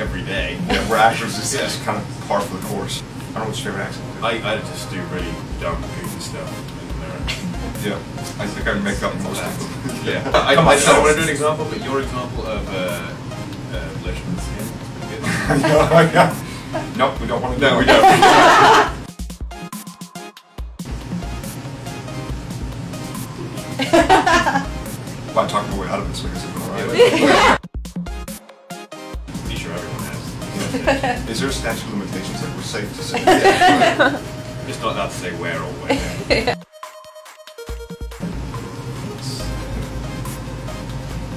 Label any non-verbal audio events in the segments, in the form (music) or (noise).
It's Yeah. we're actors just kind of par for the course. I don't know what's your favorite accent. is. I, I just do really dumb, goofy stuff. Yeah, I think I make up most of them. (laughs) yeah. (laughs) I, I, I, don't want to do an example, but your example of uh, uh, Legend's skin. Yeah, yeah. Nope, we don't want to. No, we don't. I'm talking my way out of this, like I said, but alright. Is there a statute of limitations that we're safe to say? (laughs) It's not allowed to say where or when. (laughs)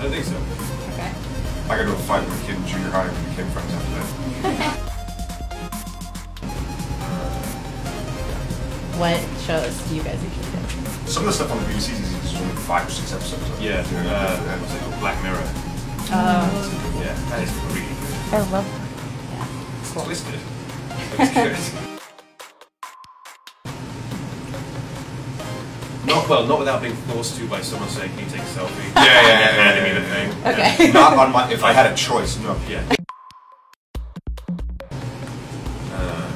I think so. Okay. I got to a fight with a kid in junior high and we became friends after that. (laughs) What shows do you guys usually do? Some of the stuff on the BBC is only five or six episodes. of it. Yeah, You uh, what's it called? Black Mirror. Oh, Yeah, that is really good. I love. Yeah. It's Cool. twisted. It's good. (laughs) Not well, not without being forced to by someone saying, "Can you take a selfie?" Yeah, yeah, yeah, yeah, handing yeah, me the yeah, thing. Okay. Not on my. If I had a choice, no. Yeah. (laughs) Uh,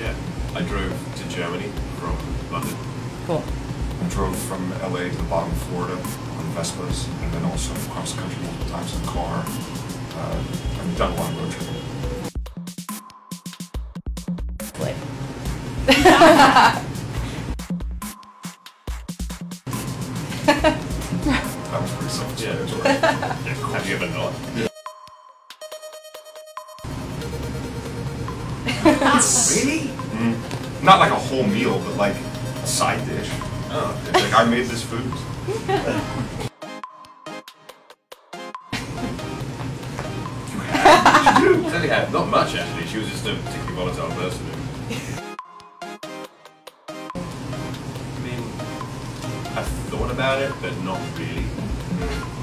yeah. I drove to Germany from London. Cool. I drove from LA to the bottom of Florida on Vespas, and then also across the country multiple times in the car. Uh, I've done a lot of road tripping. That was pretty self-explanatory. Have you ever not? really? Mm. Not like a whole meal, but like a side dish. Oh. It's like I made this food. (laughs) Sally had not much actually. She was just a particularly volatile person. I've thought about it, but not really.